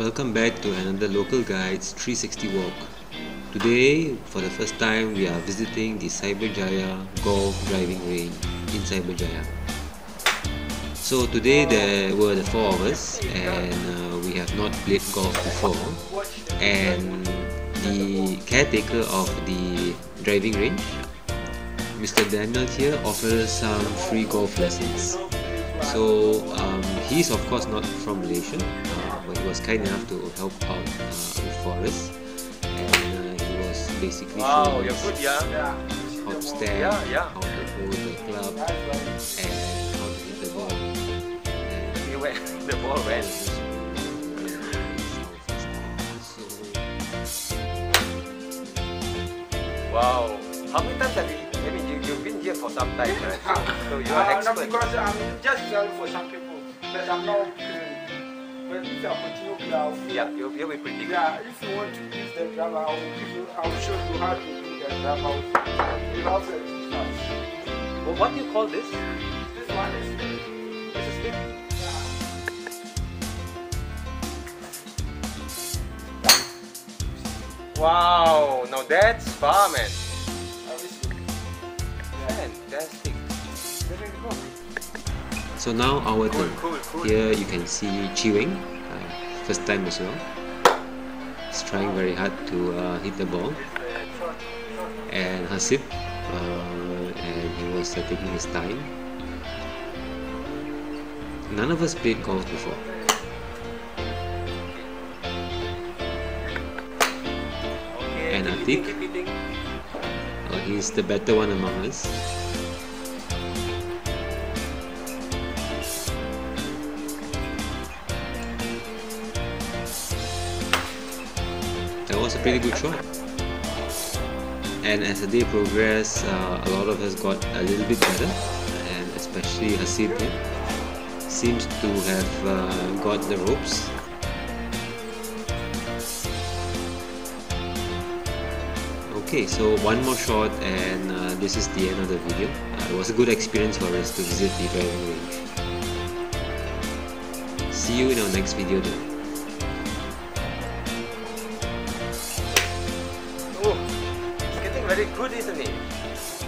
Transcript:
Welcome back to another Local Guides 360 walk. Today, for the first time, we are visiting the Cyberjaya Golf Driving Range in Cyberjaya. So today there were the four of us and uh, we have not played golf before and the caretaker of the driving range, Mr. Daniel here offers some free golf lessons. So um, he's of course not from Malaysia, uh, but he was kind enough to help out uh, with Forest, and uh, he was basically Wow, showing you're us good, yeah. how to stand, Yeah, yeah. how to hold the club, and how to hit the ball. And You went, the ball went. Wow. How many times have you, I mean, you, you've been here for some time, right? So you are Uh, no, expert. because I'm just selling for some people, but I'm not clean. But if you continue, play, I'll feel- Yeah, you'll, be pretty good. Yeah, if you want to use the driver, I will give you. I will show you how to do the driver without the distance. Well, what do you call this? This one is. This is stick. Wow, now that's far, man. Fantastic. Very so now our Cool, turn. cool, cool. Here you can see Chiwing, uh, first time as well. He's trying very hard to uh, hit the ball. And Hasib, uh, and he was uh, taking his time. None of us played golf before. And Atik. eating, keep eating. Uh, he's the better one among us. Was a pretty good shot. And as the day progressed, uh, a lot of us got a little bit better, and especially Hasib seems to have uh, got the ropes. Okay, so one more shot and uh, this is the end of the video. Uh, it was a good experience for us to visit the driving range. See you in our next video then. very good, isn't it?